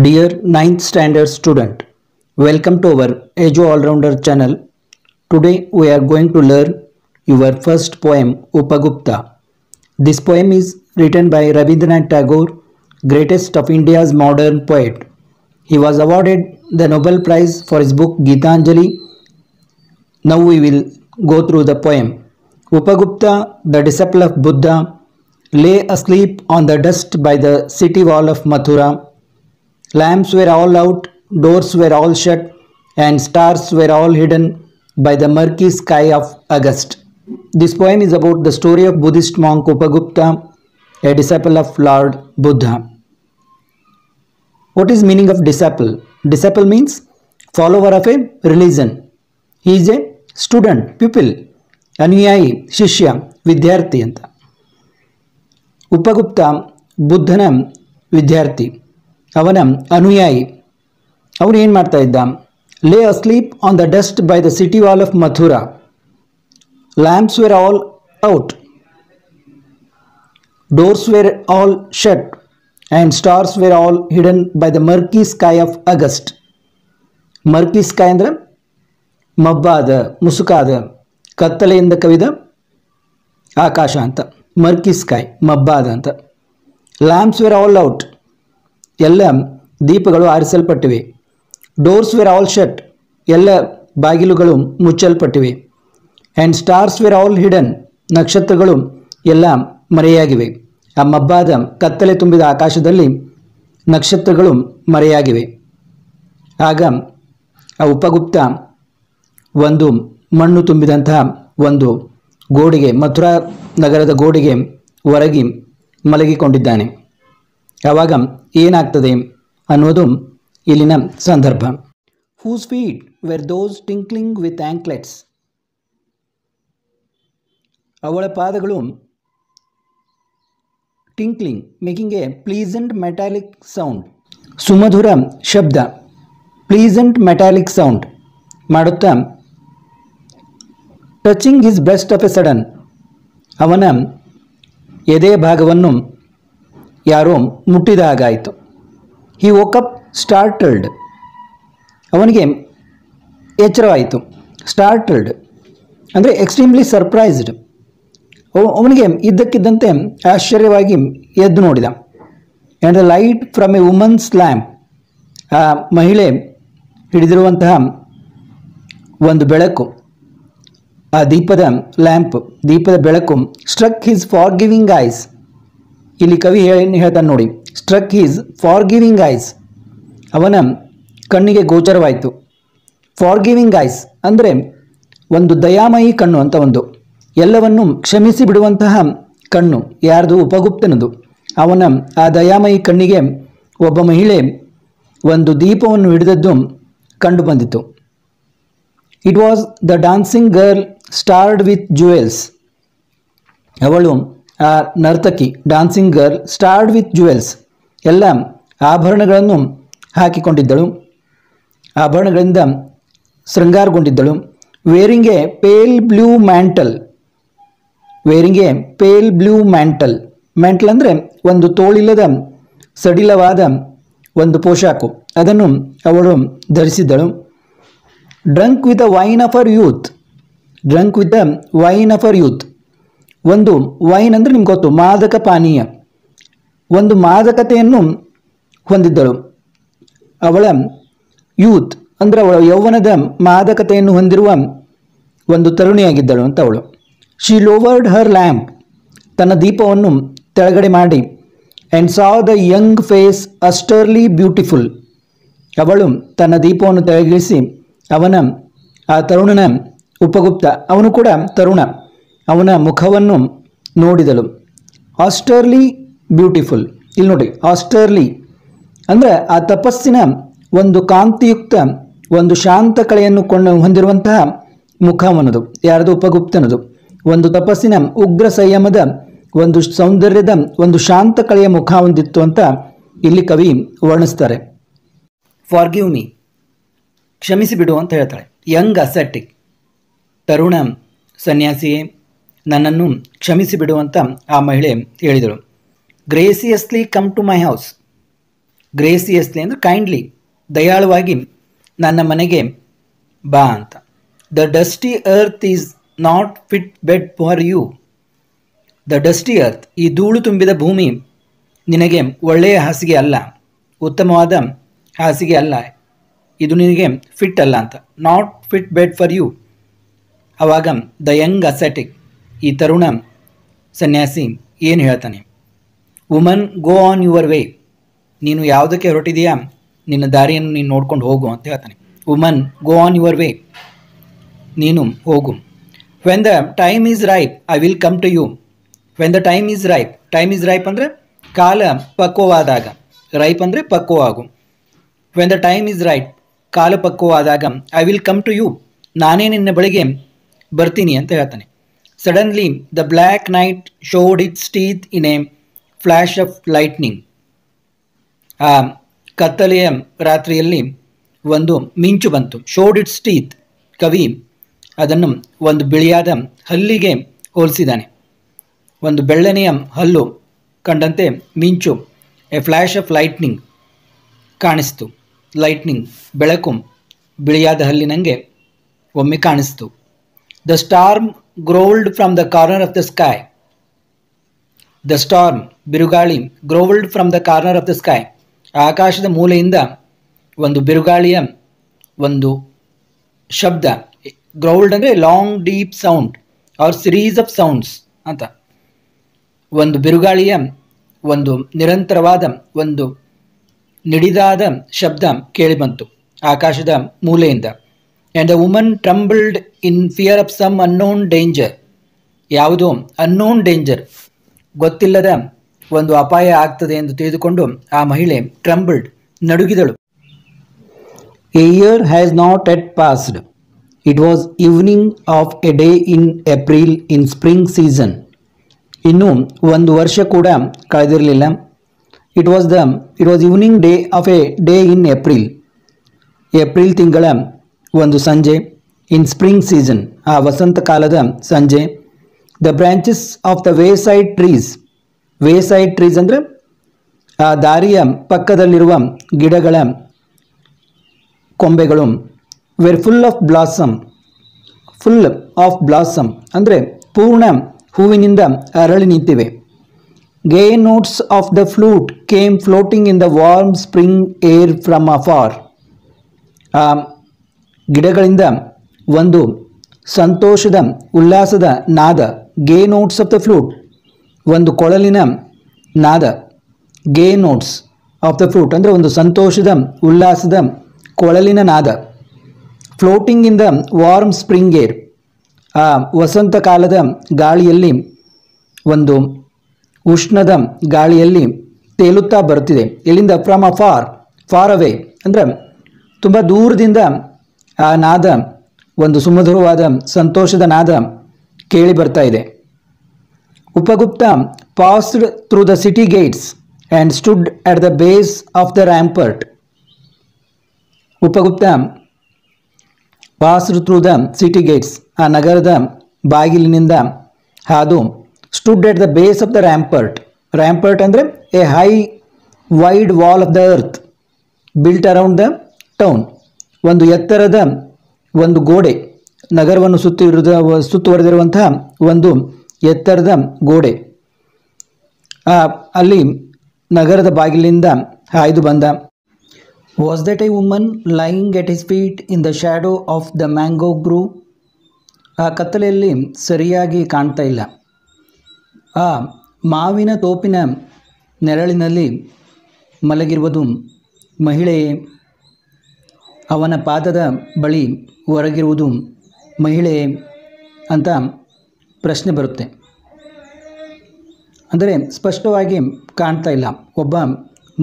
Dear 9th standard student, welcome to our Ejo Allrounder channel. Today we are going to learn your first poem Upagupta. This poem is written by Rabindranath Tagore, greatest of India's modern poet. He was awarded the Nobel Prize for his book Gitanjali. Now we will go through the poem. Upagupta, the disciple of Buddha, lay asleep on the dust by the city wall of Mathura. Lamps were all out, doors were all shut, and stars were all hidden by the murky sky of August. This poem is about the story of Buddhist monk Upagupta, a disciple of Lord Buddha. What is meaning of disciple? Disciple means follower of a religion. He is a student, pupil, ಅನುಯಾಯಿ ಶಿಷ್ಯ ವಿದ್ಯಾರ್ಥಿ ಅಂತ ಉಪಗುಪ್ತ ಬುದ್ಧನ ವಿದ್ಯಾರ್ಥಿ ಅವನ ಅನುಯಾಯಿ. ಅವನು ಏನು ಮಾಡ್ತಾ ಇದ್ದ? Lay asleep on the dust by the city wall of Mathura lamps were all out doors were all shut and stars were all hidden by the murky sky of August murky sky ಅಂದರೆ ಮಬ್ಬಾದ ಮುಸುಕಾದ ಕತ್ತಲೆಯಿಂದ ಕವಿದ ಆಕಾಶ ಅಂತ. Murky sky ಮಬ್ಬಾದ ಅಂತ. Lamps were all out ಎಲ್ಲ ದೀಪಗಳು ಆರಿಸಲ್ಪಟ್ಟಿವೆ. Doors were all shut ಎಲ್ಲ ಬಾಗಿಲುಗಳು ಮುಚ್ಚಲ್ಪಟ್ಟಿವೆ. And stars were all hidden ನಕ್ಷತ್ರಗಳು ಎಲ್ಲ ಮರೆಯಾಗಿವೆ. ಆ ಮಬ್ಬಾದ ಕತ್ತಲೆ ತುಂಬಿದ ಆಕಾಶದಲ್ಲಿ ನಕ್ಷತ್ರಗಳು ಮರೆಯಾಗಿವೆ. ಆಗ ಆ ಉಪಗುಪ್ತ ಒಂದು ಮಣ್ಣು ತುಂಬಿದಂತಹ ಒಂದು ಗೋಡೆಗೆ, ಮಥುರಾ ನಗರದ ಗೋಡೆಗೆ ಹೊರಗಿ ಮಲಗಿಕೊಂಡಿದ್ದಾನೆ. ಆವಾಗ ಏನಾಗ್ತದೆ ಅನ್ನೋದು ಇಲ್ಲಿನ ಸಂದರ್ಭ. Whose feet were those tinkling with anklets ಅವಳ ಪಾದಗಳು tinkling making a pleasant metallic sound ಸುಮಧುರ ಶಬ್ದ ಪ್ಲೀಸೆಂಟ್ ಮೆಟಾಲಿಕ್ ಸೌಂಡ್ ಮಾಡುತ್ತಾ touching his breast of a sudden ಅವನ ಎದೆಯ ಭಾಗವನ್ನು ಯಾರೋ ಮುಟ್ಟಿದ ಹಾಗಾಯಿತು ಹಿ ವೋಕಪ್ ಸ್ಟಾರ್ಟಲ್ಡ್ ಅವನಿಗೆ ಎಚ್ಚರವಾಯಿತು. ಸ್ಟಾರ್ಟಲ್ಡ್ ಅಂದರೆ ಎಕ್ಸ್ಟ್ರೀಮ್ಲಿ ಸರ್ಪ್ರೈಸ್ಡ್ ಅವನಿಗೆ ಇದ್ದಕ್ಕಿದ್ದಂತೆ ಆಶ್ಚರ್ಯವಾಗಿ ಎದ್ದು ನೋಡಿದ. And the light from a woman's lamp ಆ ಮಹಿಳೆ ಹಿಡಿದಿರುವಂತಹ ಒಂದು ಬೆಳಕು. ಆ ದೀಪದ ಲ್ಯಾಂಪ್ ದೀಪದ ಬೆಳಕು struck his forgiving eyes ಇಲ್ಲಿ ಕವಿ ಏನು ಹೇಳ್ತಾನೆ ನೋಡಿ struck his forgiving eyes ಅವನ ಕಣ್ಣಿಗೆ ಗೋಚರವಾಯಿತು. ಫಾರ್ ಗಿವಿಂಗ್ ಐಸ್ ಅಂದರೆ ಒಂದು ದಯಾಮಯಿ ಕಣ್ಣು ಅಂತ ಒಂದು. ಎಲ್ಲವನ್ನು ಕ್ಷಮಿಸಿ ಬಿಡುವಂತಹ ಕಣ್ಣು, ಯಾರ್ದು? ಉಪಗುಪ್ತನದು. ಅವನ ಆ ದಯಾಮಯಿ ಕಣ್ಣಿಗೆ ಒಬ್ಬ ಮಹಿಳೆ ಒಂದು ದೀಪವನ್ನು ಹಿಡಿದದ್ದು ಕಂಡು ಬಂದಿತು it was the dancing girl starred with jewels ಅವಳು ನರ್ತಕಿ dancing girl starred with jewels ಎಲ್ಲ ಆಭರಣಗಳನ್ನು ಹಾಕಿಕೊಂಡಿದ್ದಳು. ಆಭರಣಗಳಿಂದ ಶೃಂಗಾರಗೊಂಡಿದ್ದಳು. Wearing a pale blue mantle wearing a pale blue mantle mantle ಅಂದರೆ ಒಂದು ತೋಳಿಲ್ಲದ, ಸಡಿಲವಾದ ಒಂದು ಪೋಷಾಕು. ಅದನ್ನು ಅವಳು ಧರಿಸಿದ್ದಳು. Drunk with a wine of her youth drunk with a wine of her youth ಒಂದು ವೈನ್ ಅಂದರೆ ನಿಮ್ಗೆ ಗೊತ್ತು, ಮಾದಕ ಪಾನೀಯ. ಒಂದು ಮಾದಕತೆಯನ್ನು ಹೊಂದಿದ್ದಳು. ಅವಳ ಯೂತ್ ಅಂದರೆ ಅವಳ ಯೌವನದ ಮಾದಕತೆಯನ್ನು ಹೊಂದಿರುವ ಒಂದು ತರುಣಿಯಾಗಿದ್ದಳು ಅಂತ ಅವಳು. ಶಿ ಲೋವರ್ಡ್ ಹರ್ ಲ್ಯಾಂಪ್ ತನ್ನ ದೀಪವನ್ನು ತೆಳಗಡೆ ಮಾಡಿ and saw the young face austerely beautiful ಅವಳು ತನ್ನ ದೀಪವನ್ನು ತೆಳಗಿಳಿಸಿ ಅವನ, ಆ ತರುಣನ ಉಪಗುಪ್ತ, ಅವನು ಕೂಡ ತರುಣ. ಅವನ ಮುಖವನ್ನು ನೋಡಿದಳು. Austerely beautiful. ಇಲ್ಲಿ ನೋಡಿ, ಆಸ್ಟರ್ಲಿ. ಅಂದರೆ ಆ ತಪಸ್ಸಿನ ಒಂದು ಕಾಂತಿಯುಕ್ತ, ಒಂದು ಶಾಂತ ಕಳೆಯನ್ನು ಕೊಂಡು, ಹೊಂದಿರುವಂತಹ ಮುಖವನದು, ಯಾರದು? ಉಪಗುಪ್ತನದು. ಒಂದು ತಪಸ್ಸಿನ ಉಗ್ರ ಸಂಯಮದ, ಒಂದು ಸೌಂದರ್ಯದ, ಒಂದು ಶಾಂತ ಕಳೆಯ ಮುಖ ಹೊಂದಿತ್ತು ಅಂತ ಇಲ್ಲಿ ಕವಿ ವರ್ಣಿಸ್ತಾರೆ. ಫಾರ್ಗಿವ್ ಮೀ ಕ್ಷಮಿಸಿ ಬಿಡು ಅಂತ ಹೇಳ್ತಾಳೆ. ಯಂಗ್ ಅಸೆಟಿಕ್ ತರುಣ, ಸನ್ಯಾಸಿಯೇ ನನ್ನನ್ನು ಕ್ಷಮಿಸಿ ಬಿಡುವಂತ ಆ ಮಹಿಳೆ ಹೇಳಿದಳು. Graciously come to my house. Graciously ಅಂದರೆ ಕೈಂಡ್ಲಿ, ದಯಾಳುವಾಗಿ ನನ್ನ ಮನೆಗೆ ಬಾ ಅಂತ. The dusty earth is not fit bed for you. The dusty earth, ಈ ಧೂಳು ತುಂಬಿದ ಭೂಮಿ ನಿನಗೆ ಒಳ್ಳೆಯ ಹಾಸಿಗೆ ಅಲ್ಲ, ಉತ್ತಮವಾದ ಹಾಸಿಗೆ ಅಲ್ಲ, ಇದು ನಿನಗೆ ಫಿಟ್ ಅಲ್ಲ ಅಂತ. Not fit bed for you. ಆವಾಗ ದ ಯಂಗ್ ಅಸೆಟಿಕ್ ಈ ತರುಣ ಸನ್ಯಾಸಿ ಏನು ಹೇಳ್ತಾನೆ woman go on your way ನೀನು ಯಾವುದಕ್ಕೆ ಹೊರಟಿದೆಯಾ? ನಿನ್ನ ದಾರಿಯನ್ನು ನೀನು ನೋಡ್ಕೊಂಡು ಹೋಗು, ಅಂತ ಹೇಳ್ತಾನೆ. Woman go on your way ನೀನು ಹೋಗು. When the time is ripe I will come to you when the time is ripe time is ripe ಅಂದರೆ ಕಾಲ ಪಕ್ವವಾದಾಗ ರೈಪ್ ಅಂದರೆ ಪಕ್ವವಾಗು. When the time is right ಕಾಲ ಪಕ್ವವಾದಾಗ I will come to you ನಾನೇ ನಿನ್ನ ಬಳಿಗೆ ಬರ್ತೀನಿ, ಅಂತ ಹೇಳ್ತಾನೆ. Suddenly the black night showed its teeth in a flash of lightning ಆ ಕತ್ತಲೆಯ ರಾತ್ರಿಯಲ್ಲಿ ಒಂದು ಮಿಂಚು ಬಂತು. ಶೋಡ್ ಇಟ್ಸ್ ಟೀತ್ ಕವಿ ಅದನ್ನು ಒಂದು ಬಿಳಿಯಾದ ಹಲ್ಲಿಗೆ ಹೋಲಿಸಿದ್ದಾನೆ. ಒಂದು ಬೆಳ್ಳನೆಯ ಹಲ್ಲು ಕಂಡಂತೆ ಮಿಂಚು ಎ ಫ್ಲ್ಯಾಶ್ ಆಫ್ ಲೈಟ್ನಿಂಗ್ ಕಾಣಿಸ್ತು. ಲೈಟ್ನಿಂಗ್ ಬೆಳಕು, ಬಿಳಿಯಾದ ಹಲ್ಲಿನಂಗೆ ಒಮ್ಮೆ ಕಾಣಿಸ್ತು. The storm growled from the corner of the sky the storm ಬಿರುಗಾಳಿ growled from the corner of the sky ಆಕಾಶದ ಮೂಲೆಯಿಂದ ಒಂದು ಬಿರುಗಾಳಿಯ ಒಂದು ಶಬ್ದ. ಗ್ರೌಲ್ಡ್ ಅಂದರೆ long deep sound or series of sounds ಅಂತ. ಒಂದು ಬಿರುಗಾಳಿಯ ಒಂದು ನಿರಂತರವಾದ ಒಂದು ನಿಡಿದಾದ ಶಬ್ದ ಕೇಳಿಬಂತು ಆಕಾಶದ ಮೂಲೆಯಿಂದ. And the woman trembled in fear of some unknown danger ಯಾವುದೋ ಅನ್ನೋನ್ ಡೇಂಜರ್ ಗೊತ್ತಿಲ್ಲದ ಒಂದು ಅಪಾಯ ಆಗ್ತದೆ ಎಂದು ತಿಳಿದುಕೊಂಡು ಆ ಮಹಿಳೆ trembled ನಡುಗಿದಳು. A year has not yet passed it was evening of a day in April in spring season ಇನ್ನು ಒಂದು ವರ್ಷ ಕೂಡ ಕಳೆದಿರಲಿಲ್ಲ. It was the it was evening day of a day in April April ತಿಂಗಳ ಒಂದು ಸಂಜೆ. ಇನ್ spring season ಆ ವಸಂತ ಕಾಲದ ಸಂಜೆ the branches of the wayside trees wayside trees ಅಂದರೆ ಆ ದಾರಿಯ ಪಕ್ಕದಲ್ಲಿರುವ ಗಿಡಗಳ ಕೊಂಬೆಗಳು were full of blossom full of blossom ಅಂದರೆ ಪೂರ್ಣ ಹೂವಿನಿಂದ ಅರಳಿ ನಿಂತಿವೆ. Gay notes of the flute came floating in the warm spring air from afar ಆ ಗಿಡಗಳಿಂದ ಒಂದು ಸಂತೋಷದ, ಉಲ್ಲಾಸದ ನಾದ, ಗೇ ನೋಟ್ಸ್ ಆಫ್ ದ ಫ್ಲೂಟ್ ಒಂದು ಕೊಳಲಿನ ನಾದ, ಗೇ ನೋಟ್ಸ್ ಆಫ್ ದ ಫ್ಲೂಟ್ ಅಂದರೆ ಒಂದು ಸಂತೋಷದ, ಉಲ್ಲಾಸದ ಕೊಳಲಿನ ನಾದ. Floating in the warm spring air ಆ ವಸಂತ ಕಾಲದ ಗಾಳಿಯಲ್ಲಿ, ಒಂದು ಉಷ್ಣದ ಗಾಳಿಯಲ್ಲಿ ತೇಲುತ್ತಾ ಬರುತ್ತಿದೆ. ಎಲ್ಲಿಂದ? From afar far away ಅಂದರೆ ತುಂಬ ದೂರದಿಂದ ಆ ನಾದ, ಒಂದು ಸುಮಧುರವಾದ, ಸಂತೋಷದ ನಾದ ಕೇಳಿ ಬರ್ತಾ ಇದೆ. Upagupta passed through the city gates and stood at the base of the rampart Upagupta passed through the city gates ಆ ನಗರದ ಬಾಗಿಲಿನಿಂದ ಹಾದು stood at the base of the rampart rampart ಅಂದರೆ a high wide wall of the earth built around the town ಒಂದು ಎತ್ತರದ ಒಂದು ಗೋಡೆ ನಗರವನ್ನು ಸುತ್ತಿರುವ ಸುತ್ತುವರೆದಿರುವಂತಹ ಒಂದು ಎತ್ತರದ ಗೋಡೆ. ಆ, ಅಲ್ಲಿ ನಗರದ ಬಾಗಿಲಿಂದ ಹಾಯ್ದು ಬಂದ. Was that a woman lying at his feet in the shadow of the mango grove ಆ ಕತ್ತಲೆಯಲ್ಲಿ ಸರಿಯಾಗಿ ಕಾಣ್ತಾ ಇಲ್ಲ. ಆ ಮಾವಿನ ತೋಪಿನ ನೆರಳಿನಲ್ಲಿ ಮಲಗಿರುವುದು ಮಹಿಳೆಯೇ ಅವನ ಪಾದದ ಬಳಿ ಹೊರಗಿರುವುದು ಮಹಿಳೆ ಅಂತ ಪ್ರಶ್ನೆ ಬರುತ್ತೆ. ಅಂದರೆ ಸ್ಪಷ್ಟವಾಗಿ ಕಾಣ್ತಾ ಇಲ್ಲ. ಒಬ್ಬ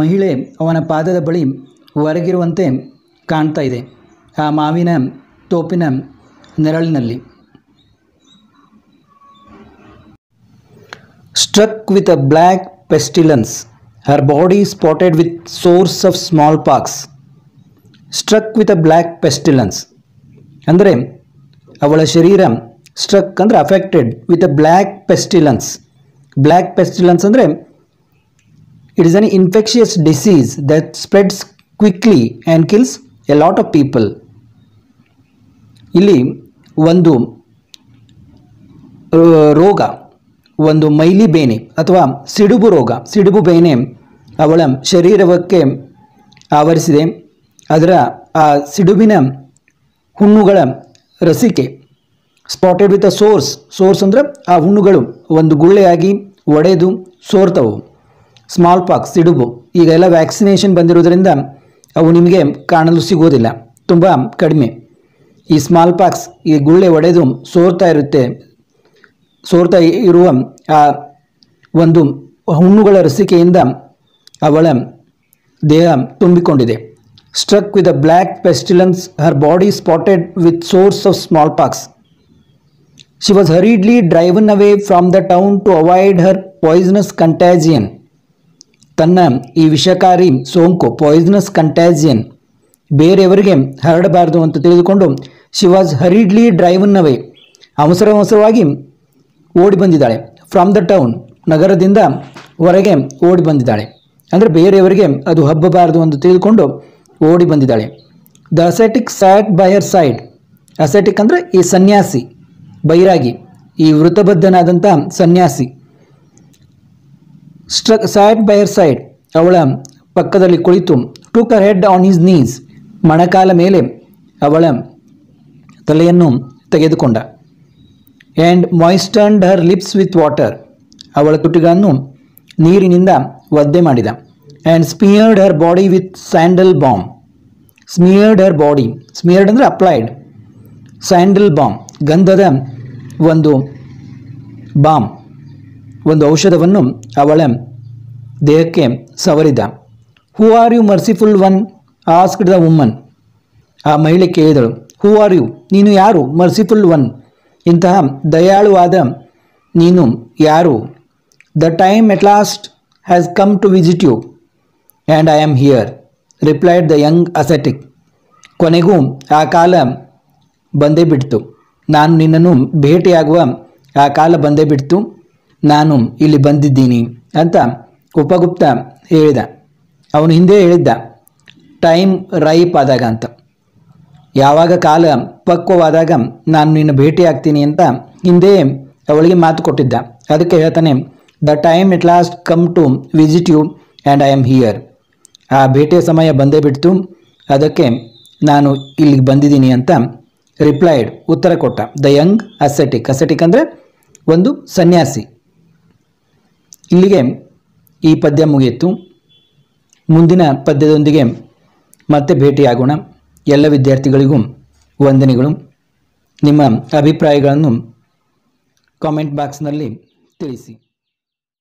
ಮಹಿಳೆ ಅವನ ಪಾದದ ಬಳಿ ಹೊರಗಿರುವಂತೆ ಕಾಣ್ತಾ ಇದೆ. ಆ ಮಾವಿನ ತೋಪಿನ ನೆರಳಿನಲ್ಲಿ. Struck with a black pestilence her body spotted with sores of smallpox struck with a black pestilence ಅಂದರೆ ಅವಳ ಶರೀರ ಸ್ಟ್ರಕ್ ಅಂದರೆ affected with a black pestilence black pestilence ಅಂದರೆ it is an infectious disease that spreads quickly and kills a lot of people ಇಲ್ಲಿ ಒಂದು ರೋಗ, ಒಂದು mile ಬೇನೆ ಅಥವಾ ಸಿಡುಬು ರೋಗ. ಸಿಡುಬು ಬೇನೆ ಅವಳ ಶರೀರಕ್ಕೆ ಆವರಿಸಿದೆ. ಅದರ ಆ ಸಿಡುಬಿನ ಹುಣ್ಣುಗಳ ರಸಿಕೆ spotted with a sores sores ಅಂದರೆ ಆ ಹುಣ್ಣುಗಳು ಒಂದು ಗುಳ್ಳೆಯಾಗಿ ಒಡೆದು ಸೋರ್ತವು. ಸ್ಮಾಲ್ ಪಾಕ್ಸ್ ಸಿಡುಬು. ಈಗ ಎಲ್ಲ ವ್ಯಾಕ್ಸಿನೇಷನ್ ಬಂದಿರೋದರಿಂದ ಅವು ನಿಮಗೆ ಕಾಣಲು ಸಿಗೋದಿಲ್ಲ ತುಂಬ ಕಡಿಮೆ. ಈ ಸ್ಮಾಲ್ ಪಾಕ್ಸ್ ಈ ಗುಳ್ಳೆ ಒಡೆದು ಸೋರ್ತಾ ಇರುತ್ತೆ, ಸೋರ್ತಾ ಇರುವ ಆ ಒಂದು ಹುಣ್ಣುಗಳ ರಸಿಕೆಯಿಂದ ಅವಳ ದೇಹ ತುಂಬಿಕೊಂಡಿದೆ. With a black pestilence her body spotted with sores of smallpox she was hurriedly driven away from the town to avoid her poisonous contagion ತನ್ನ ಈ ವಿಷಕಾರಿ ಸೋಂಕು ಪಾಯ್ಸನಸ್ ಕಂಟ್ಯಾಜಿಯನ್ ಬೇರೆಯವರಿಗೆ ಹರಡಬಾರದು ಅಂತ ತಿಳಿದುಕೊಂಡು she was hurriedly driven away ಅವಸರ ಅವಸರವಾಗಿ ಓಡಿ ಬಂದಿದ್ದಾಳೆ. ಫ್ರಮ್ ದ ಟೌನ್ ನಗರದಿಂದ ಹೊರಗೆ ಓಡಿ ಬಂದಿದ್ದಾಳೆ. ಅಂದರೆ ಬೇರೆಯವರಿಗೆ ಅದು ಹಬ್ಬಬಾರದು ಅಂತ ತಿಳಿದುಕೊಂಡು ಓಡಿ ಬಂದಿದ್ದಾಳೆ. The ascetic sat by her side ascetic ಅಂದರೆ ಈ ಸನ್ಯಾಸಿ ಬೈರಾಗಿ ಈ ವೃತಬದ್ಧನಾದಂಥ ಸನ್ಯಾಸಿ. Struck sat by her side ಅವಳ ಪಕ್ಕದಲ್ಲಿ ಕುಳಿತು took her head on his knees ಮಣಕಾಲ ಮೇಲೆ ಅವಳ ತಲೆಯನ್ನು ತೆಗೆದುಕೊಂಡ. And moistened her lips with water ಅವಳ ತುಟಿಗಳನ್ನು ನೀರಿನಿಂದ ಒದ್ದೆ ಮಾಡಿದ. And smeared her body with sandal bomb smeared her body smeared ಅಂದರೆ ಅಪ್ಲೈಡ್ ಸ್ಯಾಂಡಲ್ ಬಾಂಬ್ ಗಂಧದ ಒಂದು ಬಾಂಬ್ ಒಂದು ಔಷಧವನ್ನು ಅವಳ ದೇಹಕ್ಕೆ ಸವರಿದ. Who are you merciful one asked the woman ಆ ಮಹಿಳೆ ಕೇಳಿದಳು. ಹೂ ಆರ್ ಯು ನೀನು ಯಾರು? ಮರ್ಸಿಫುಲ್ ಒನ್ ಇಂತಹ ದಯಾಳುವಾದ ನೀನು ಯಾರು? The time at last has come to visit you and I am here replied the young ascetic ಕೊನೆಗೂ ಆ ಕಾಲ ಬಂದೇ ಬಿಡ್ತು. ನಾನು ನಿನ್ನನ್ನು ಭೇಟಿಯಾಗುವ ಆ ಕಾಲ ಬಂದೇ ಬಿಡ್ತು. ನಾನು ಇಲ್ಲಿ ಬಂದಿದ್ದೀನಿ ಅಂತ ಉಪಗುಪ್ತ ಹೇಳಿದ. ಅವನು ಹಿಂದೆ ಹೇಳಿದ್ದ ಟೈಮ್ ರೈಪ್ ಆದಾಗ ಅಂತ. ಯಾವಾಗ ಕಾಲ ಪಕ್ವವಾದಾಗ ನಾನು ನಿನ್ನ ಭೇಟಿ ಆಗ್ತೀನಿ ಅಂತ ಹಿಂದೆ ಅವಳಿಗೆ ಮಾತು ಕೊಟ್ಟಿದ್ದ. ಅದಕ್ಕೆ ಹೇಳ್ತಾನೆ the time at last come to visit you and I am here ಆ ಭೇಟಿಯ ಸಮಯ ಬಂದೇ ಬಿಡ್ತು. ಅದಕ್ಕೆ ನಾನು ಇಲ್ಲಿಗೆ ಬಂದಿದ್ದೀನಿ ಅಂತ ರಿಪ್ಲೈಡ್ ಉತ್ತರ ಕೊಟ್ಟ. The young acetic. ಅಸೆಟಿಕ್ ಅಂದರೆ ಒಂದು ಸನ್ಯಾಸಿ. ಇಲ್ಲಿಗೆ ಈ ಪದ್ಯ ಮುಗಿಯಿತು. ಮುಂದಿನ ಪದ್ಯದೊಂದಿಗೆ ಮತ್ತೆ ಭೇಟಿಯಾಗೋಣ. ಎಲ್ಲ ವಿದ್ಯಾರ್ಥಿಗಳಿಗೂ ವಂದನೆಗಳು. ನಿಮ್ಮ ಅಭಿಪ್ರಾಯಗಳನ್ನು ಕಾಮೆಂಟ್ ಬಾಕ್ಸ್ನಲ್ಲಿ ತಿಳಿಸಿ.